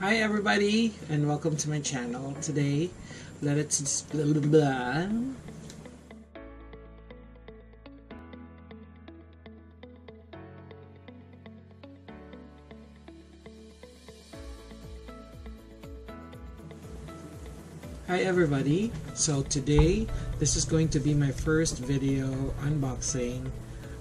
Hi everybody and welcome to my channel. Today, let's blah, blah, blah. Hi everybody. So today, this is going to be my first video unboxing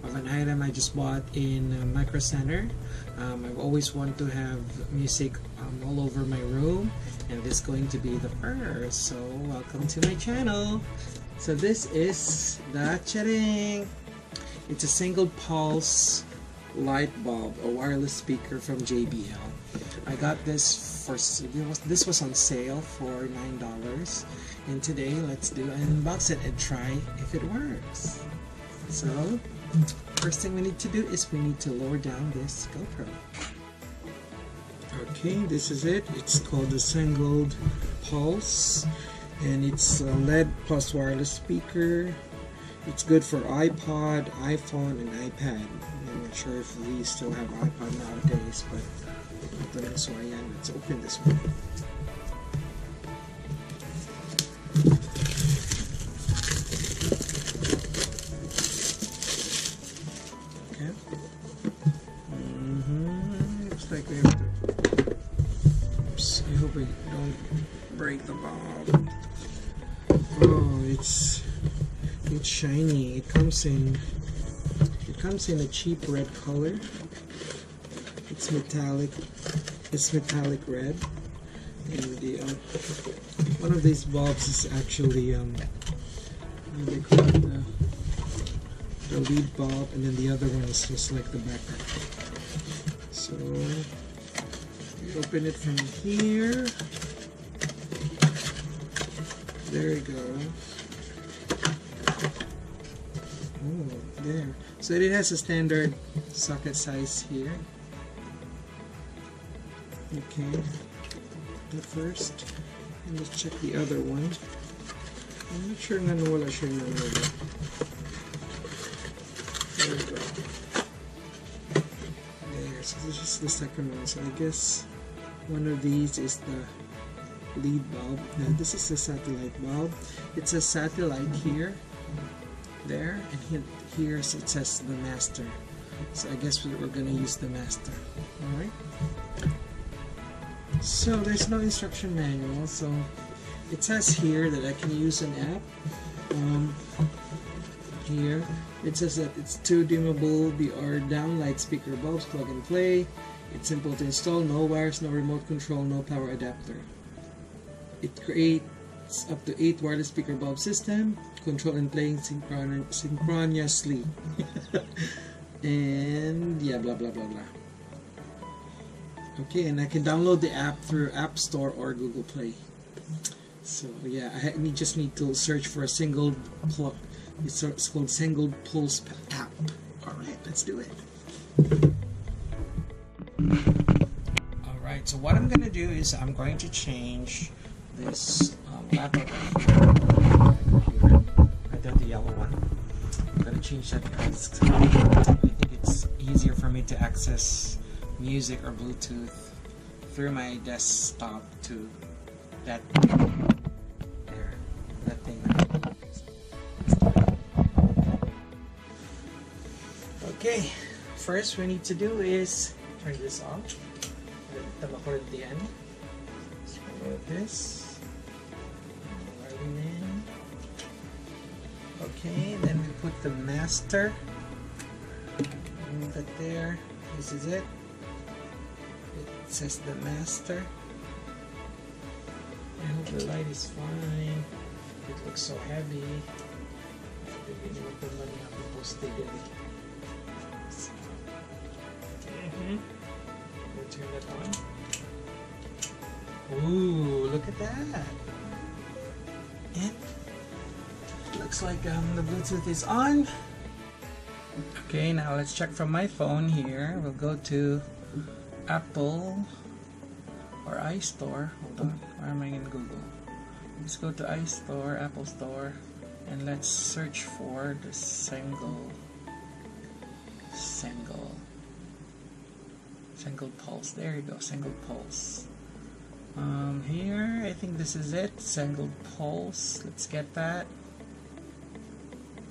of an item I just bought in uh, Micro Center. Um, I've always wanted to have music um, all over my room and this is going to be the first. So welcome to my channel. So this is the charing. It's a Sengled Pulse light bulb, a wireless speaker from JBL. I got this for this was on sale for nine dollars, and today let's do an unbox it and try if it works. So First thing we need to do is we need to lower down this GoPro. Okay, this is it. It's called the Sengled Pulse and it's a LED plus wireless speaker. It's good for iPod, iPhone, and iPad. I'm not sure if we still have iPod nowadays, but ito lang so ayan. Let's open this one. Don't break the bulb. Oh, it's it's shiny. It comes in it comes in a cheap red color. It's metallic. It's metallic red. And the um, one of these bulbs is actually um, they call it the, the lead bulb, and then the other one is just like the backup. So open it from here. There it goes. Oh, there. So it has a standard socket size here. Okay. The first. And let's check the other one. I'm not sure nga nawala siya ng There we go There, so this is the second one so I guess one of these is the lead bulb. Now this is the satellite bulb. It's a satellite here there and here, it says the master. So I guess we're gonna use the master. Alright so there's no instruction manual so it says here that I can use an app. Um, here. It says that it's two dimmable BR downlight speaker bulbs plug and play. It's simple to install no wires no remote control no power adapter. It creates up to 8 wireless speaker bulb system control and playing synchron synchronously. And yeah blah blah blah blah. Okay and I can download the app through App Store or Google Play. So yeah I just need to search for a single plug it's called Sengled Pulse app. Alright, let's do it. Alright, so what I'm going to do is I'm going to change this um, laptop. I did the yellow one. I'm going to change that because I think it's easier for me to access music or Bluetooth through my desktop to that Okay, first we need to do is turn this on. The this. Okay, then we put the master. Move it there. This is it. It says the master. I hope the light is fine. It looks so heavy. Ooh, look at that. And looks like um, the Bluetooth is on. Okay, now let's check from my phone here. We'll go to Apple or iStore. Hold on, where am I in Google? Let's go to iStore, Apple Store, and let's search for the Sengled Sengled Sengled Pulse there you go Sengled Pulse Um, here, I think this is it. Sengled Pulse. Let's get that.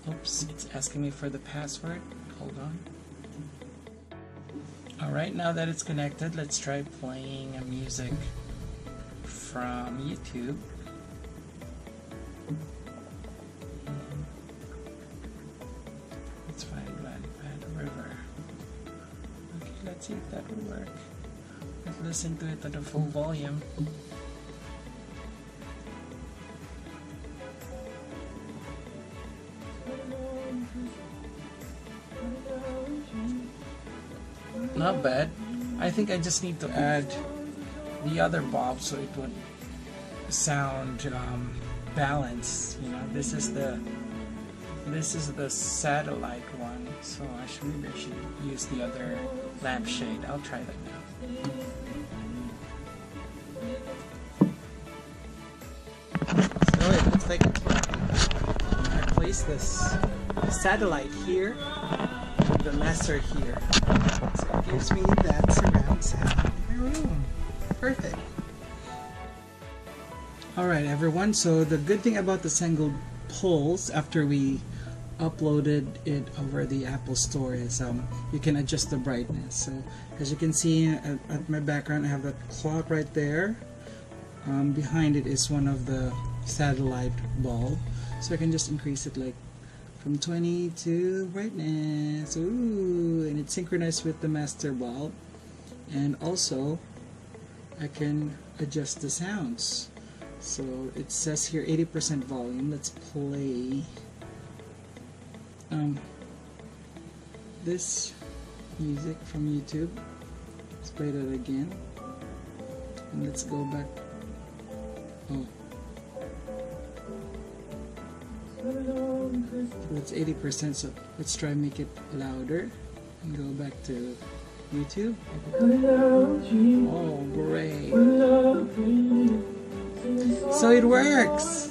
Oops, it's asking me for the password. Hold on. Alright, now that it's connected, let's try playing music from YouTube. See if that will work. Listen to it at a full volume. Not bad. I think I just need to add the other bob so it would sound um, balanced. You know, this is the this is the satellite one, so I should maybe I should use the other lampshade. I'll try that now. So it looks like. I place this satellite here, the lesser here. So it gives me that surround sound in my room. Perfect. Alright everyone, so the good thing about the Sengled Pulse after we uploaded it over the Apple Store is um, you can adjust the brightness. So as you can see at, at my background I have that clock right there. Um, behind it is one of the satellite bulb. So I can just increase it like from 20 to brightness. Ooh, and it's synchronized with the master bulb. And also I can adjust the sounds. So it says here 80% volume. Let's play um, this music from YouTube. Let's play that again. And let's go back. Oh. That's 80%, so let's try make it louder and go back to YouTube. Oh, great. So it works!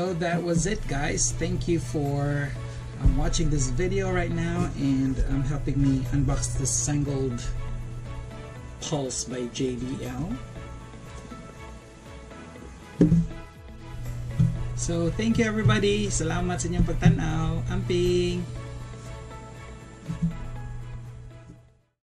So that was it guys. Thank you for um, watching this video right now and um, helping me unbox the Sengled Pulse by JBL. So, thank you everybody. Salamat sa inyong pagtanaw. Amping!